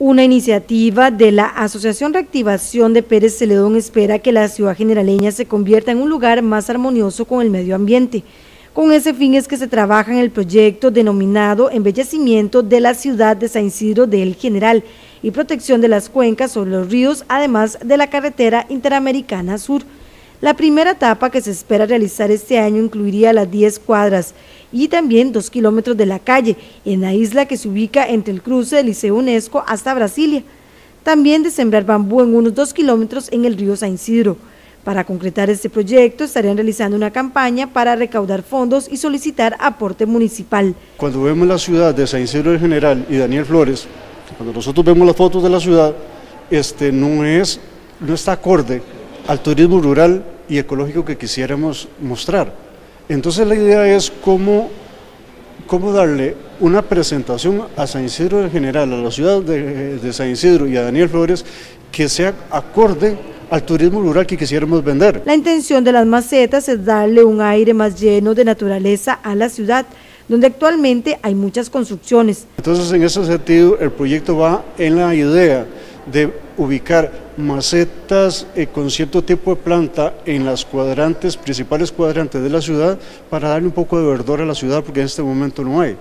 Una iniciativa de la Asociación Reactivación de Pérez Celedón espera que la ciudad generaleña se convierta en un lugar más armonioso con el medio ambiente. Con ese fin es que se trabaja en el proyecto denominado Embellecimiento de la ciudad de San Isidro del General y protección de las cuencas sobre los ríos, además de la carretera interamericana sur. La primera etapa que se espera realizar este año incluiría las 10 cuadras y también 2 kilómetros de la calle, en la isla que se ubica entre el cruce del Liceo UNESCO hasta Brasilia. También de sembrar bambú en unos 2 kilómetros en el río San Isidro. Para concretar este proyecto estarían realizando una campaña para recaudar fondos y solicitar aporte municipal. Cuando vemos la ciudad de San Isidro del General y Daniel Flores, cuando nosotros vemos las fotos de la ciudad, este no, es, no está acorde al turismo rural y ecológico que quisiéramos mostrar. Entonces la idea es cómo, cómo darle una presentación a San Isidro en general, a la ciudad de, de San Isidro y a Daniel Flores, que sea acorde al turismo rural que quisiéramos vender. La intención de las macetas es darle un aire más lleno de naturaleza a la ciudad, donde actualmente hay muchas construcciones. Entonces, en ese sentido, el proyecto va en la idea de ubicar macetas eh, con cierto tipo de planta en las cuadrantes, principales cuadrantes de la ciudad, para darle un poco de verdor a la ciudad, porque en este momento no hay.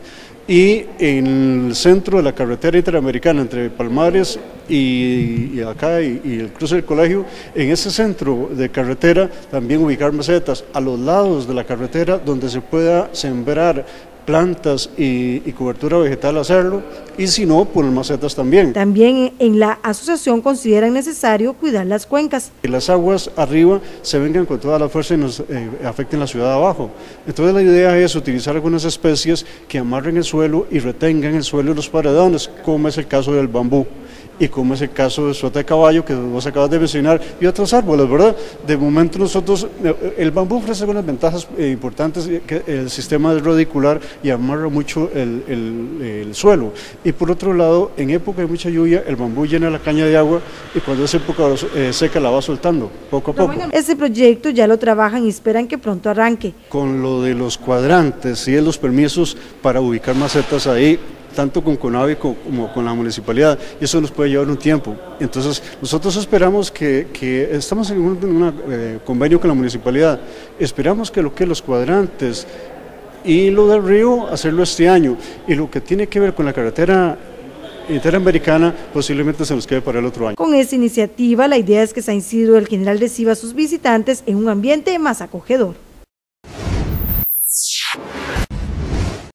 Y en el centro de la carretera interamericana entre Palmares y, acá y, y, el cruce del colegio, en ese centro de carretera también ubicar macetas a los lados de la carretera donde se pueda sembrar plantas y, cobertura vegetal hacerlo, y si no, por macetas también. También en la asociación consideran necesario cuidar las cuencas. Que las aguas arriba se vengan con toda la fuerza y nos eh, afecten la ciudad abajo. Entonces la idea es utilizar algunas especies que amarren el suelo y retengan el suelo y los paredones, como es el caso del bambú y como es el caso de Sota de Caballo que vos acabas de mencionar y otros árboles, ¿verdad? De momento nosotros, eh, el bambú ofrece algunas ventajas eh, importantes, eh, que el sistema es radicular y amarra mucho el, el, suelo. Y por otro lado, en época de mucha lluvia, el bambú llena la caña de agua y cuando es época seca la va soltando, poco a poco. Ese proyecto ya lo trabajan y esperan que pronto arranque. Con lo de los cuadrantes y los permisos para ubicar macetas ahí, tanto con CONAVI como con la municipalidad, y eso nos puede llevar un tiempo. Entonces, nosotros esperamos que, que estamos en un eh, convenio con la municipalidad, esperamos que lo que los cuadrantes y lo del río, hacerlo este año, y lo que tiene que ver con la carretera interamericana posiblemente se nos quede para el otro año. Con esta iniciativa, la idea es que San Isidro del General reciba a sus visitantes en un ambiente más acogedor.